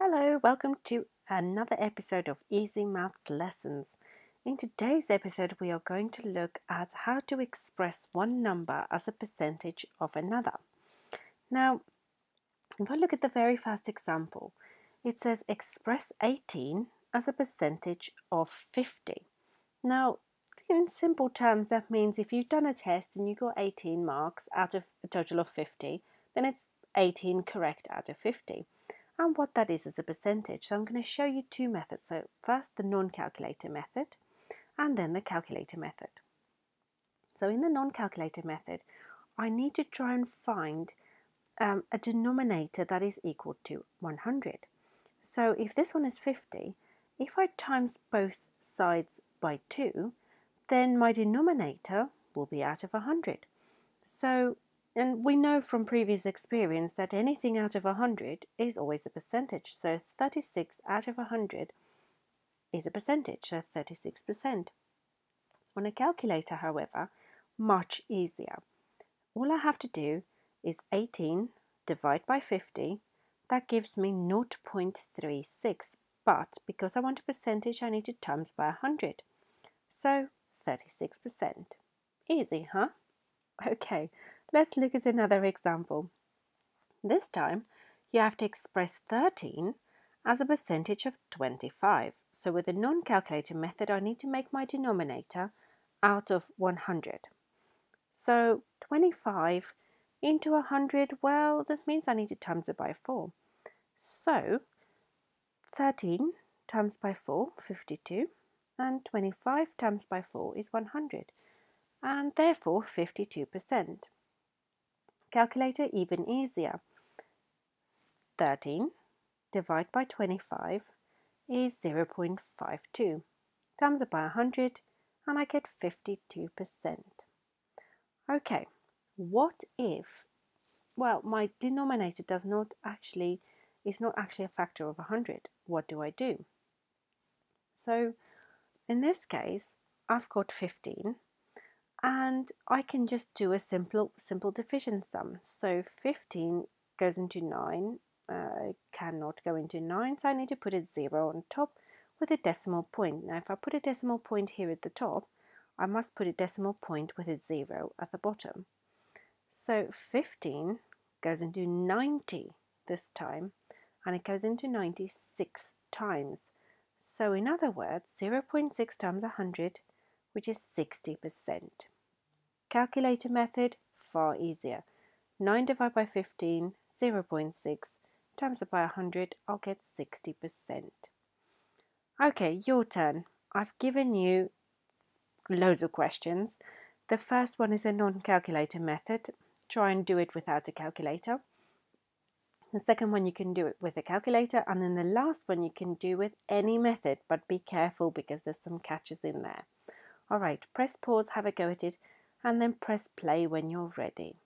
Hello, welcome to another episode of Easy Maths Lessons. In today's episode, we are going to look at how to express one number as a percentage of another. Now, if I look at the very first example, it says express 18 as a percentage of 50. Now, in simple terms, that means if you've done a test and you got 18 marks out of a total of 50, then it's 18 correct out of 50 and what that is as a percentage. So I'm going to show you two methods. So first the non-calculator method and then the calculator method. So in the non-calculator method, I need to try and find um, a denominator that is equal to 100. So if this one is 50, if I times both sides by 2, then my denominator will be out of 100. So and we know from previous experience that anything out of 100 is always a percentage. So 36 out of 100 is a percentage, so 36%. On a calculator, however, much easier. All I have to do is 18 divide by 50. That gives me 0.36. But because I want a percentage, I need to times by 100. So 36%. Easy, huh? Okay, Let's look at another example. This time, you have to express 13 as a percentage of 25. So with the non-calculator method, I need to make my denominator out of 100. So 25 into 100, well, this means I need to times it by 4. So 13 times by 4, 52, and 25 times by 4 is 100, and therefore 52%. Calculator even easier. 13 divided by 25 is 0.52. Times it by 100 and I get 52%. Okay, what if, well, my denominator does not actually, is not actually a factor of 100. What do I do? So in this case, I've got 15 and I can just do a simple simple division sum. So 15 goes into 9, uh, cannot go into 9, so I need to put a 0 on top with a decimal point. Now if I put a decimal point here at the top, I must put a decimal point with a 0 at the bottom. So 15 goes into 90 this time, and it goes into 96 times. So in other words, 0.6 times 100 which is 60%. Calculator method, far easier. 9 divided by 15, 0 0.6, times it by 100, I'll get 60%. Okay, your turn. I've given you loads of questions. The first one is a non-calculator method. Try and do it without a calculator. The second one you can do it with a calculator and then the last one you can do with any method but be careful because there's some catches in there. Alright, press pause, have a go at it, and then press play when you're ready.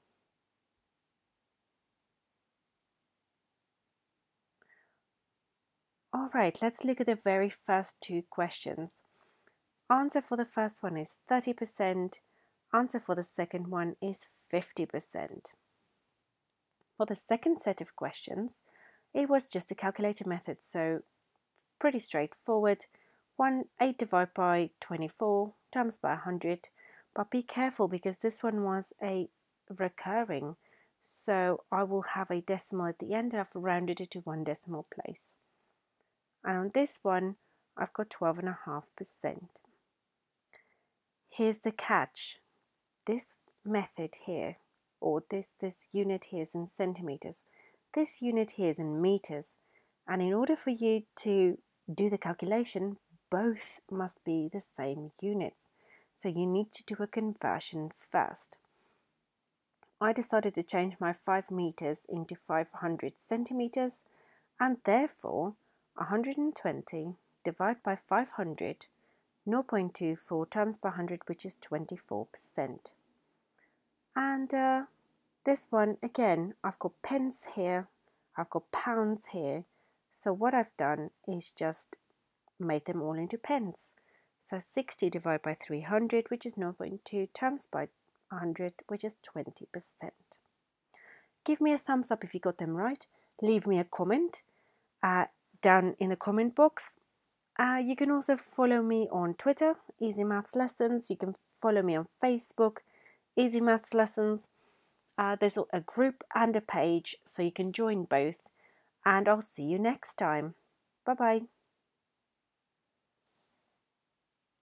Alright, let's look at the very first two questions. Answer for the first one is 30%, answer for the second one is 50%. For the second set of questions, it was just a calculator method, so pretty straightforward. 1 8 divided by 24 times by 100 but be careful because this one was a recurring. So I will have a decimal at the end I've rounded it to one decimal place. And on this one I've got 12.5% here's the catch. This method here or this this unit here is in centimeters. This unit here is in meters. And in order for you to do the calculation both must be the same units. So you need to do a conversion first. I decided to change my 5 meters into 500 centimeters and therefore 120 divided by 500 0.24 times by 100 which is 24%. And uh, this one again I've got pence here, I've got pounds here. So what I've done is just made them all into pence. So 60 divided by 300, which is 0.2, times by 100, which is 20%. Give me a thumbs up if you got them right. Leave me a comment. Uh, down in the comment box. Uh, you can also follow me on Twitter, Easy Maths Lessons. You can follow me on Facebook, Easy Maths Lessons. Uh, there's a group and a page, so you can join both. And I'll see you next time. Bye bye.